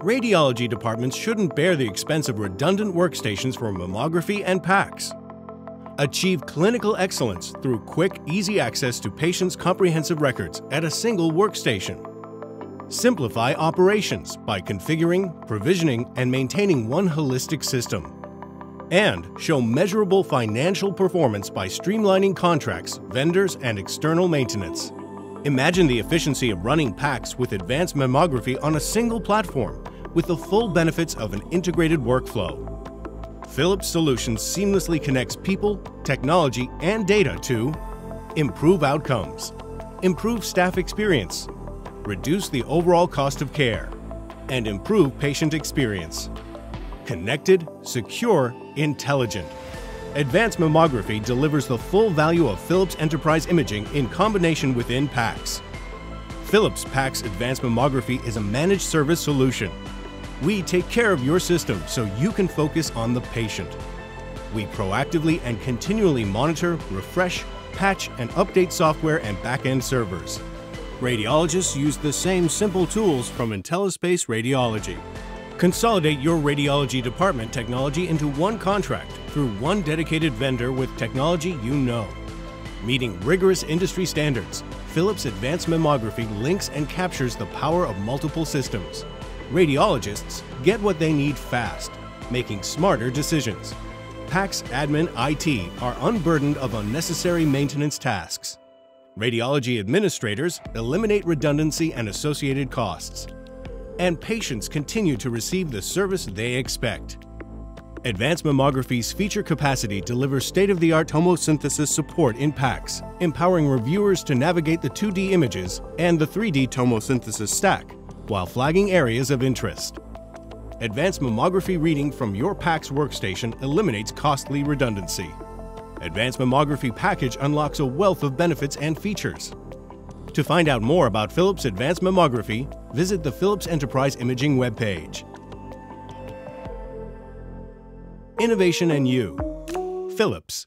radiology departments shouldn't bear the expense of redundant workstations for mammography and PACS. Achieve clinical excellence through quick, easy access to patients' comprehensive records at a single workstation. Simplify operations by configuring, provisioning, and maintaining one holistic system. And show measurable financial performance by streamlining contracts, vendors, and external maintenance. Imagine the efficiency of running PACS with advanced mammography on a single platform with the full benefits of an integrated workflow. Philips Solutions seamlessly connects people, technology, and data to improve outcomes, improve staff experience, reduce the overall cost of care, and improve patient experience. Connected, secure, intelligent. Advanced Mammography delivers the full value of Philips Enterprise Imaging in combination within PACS. Philips PACS Advanced Mammography is a managed service solution. We take care of your system so you can focus on the patient. We proactively and continually monitor, refresh, patch, and update software and back-end servers. Radiologists use the same simple tools from IntelliSpace Radiology. Consolidate your radiology department technology into one contract through one dedicated vendor with technology you know. Meeting rigorous industry standards, Philips Advanced Mammography links and captures the power of multiple systems. Radiologists get what they need fast, making smarter decisions. PACS Admin IT are unburdened of unnecessary maintenance tasks. Radiology administrators eliminate redundancy and associated costs. And patients continue to receive the service they expect. Advanced Mammography's feature capacity delivers state-of-the-art tomosynthesis support in PACS, empowering reviewers to navigate the 2D images and the 3D tomosynthesis stack, while flagging areas of interest. Advanced Mammography reading from your PACS workstation eliminates costly redundancy. Advanced Mammography package unlocks a wealth of benefits and features. To find out more about Philips Advanced Mammography, visit the Philips Enterprise Imaging webpage. Innovation and you. Philips.